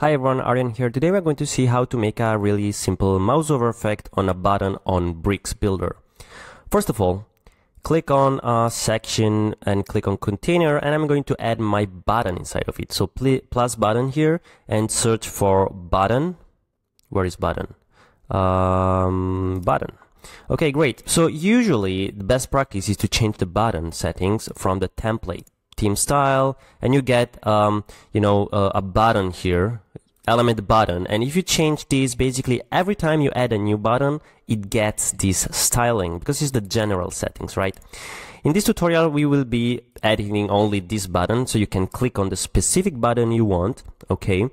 Hi everyone, Aryan here. Today we're going to see how to make a really simple mouse over effect on a button on Bricks Builder. First of all, click on a section and click on container and I'm going to add my button inside of it. So plus button here and search for button. Where is button? Um, button. Okay, great. So usually the best practice is to change the button settings from the template theme style and you get um, you know uh, a button here element button and if you change this basically every time you add a new button it gets this styling because it's the general settings right? In this tutorial we will be editing only this button so you can click on the specific button you want okay?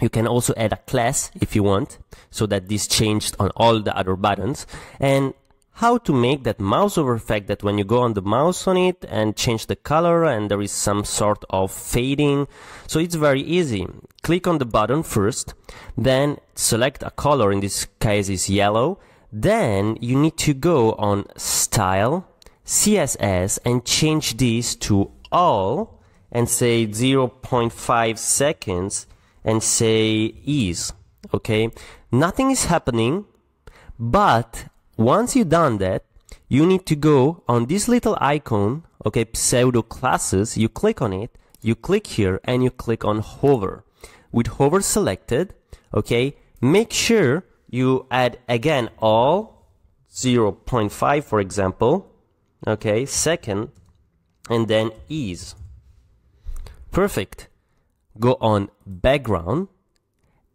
You can also add a class if you want so that this changed on all the other buttons. And how to make that mouse over effect that when you go on the mouse on it and change the color and there is some sort of fading. So it's very easy. Click on the button first, then select a color, in this case is yellow. Then you need to go on style, CSS and change this to all and say 0.5 seconds and say ease. Okay. Nothing is happening, but once you've done that, you need to go on this little icon, okay, pseudo classes, you click on it, you click here and you click on hover. With hover selected, okay, make sure you add again all 0.5 for example, okay, second, and then ease. Perfect. Go on background,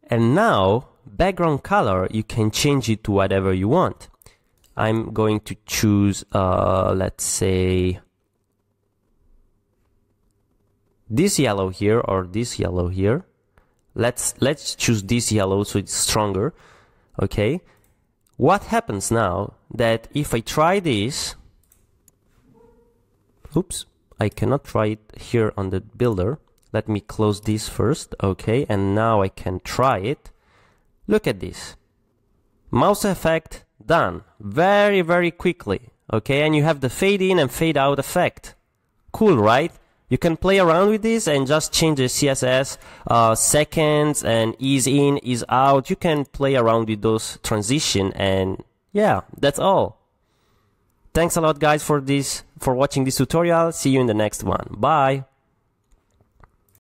and now background color, you can change it to whatever you want. I'm going to choose, uh, let's say, this yellow here or this yellow here. Let's, let's choose this yellow so it's stronger. Okay. What happens now that if I try this, oops, I cannot try it here on the builder. Let me close this first. Okay. And now I can try it. Look at this. Mouse effect done very, very quickly. Okay, and you have the fade in and fade out effect. Cool, right? You can play around with this and just change the CSS uh, seconds and ease in, ease out. You can play around with those transition and yeah, that's all. Thanks a lot guys for this, for watching this tutorial. See you in the next one. Bye.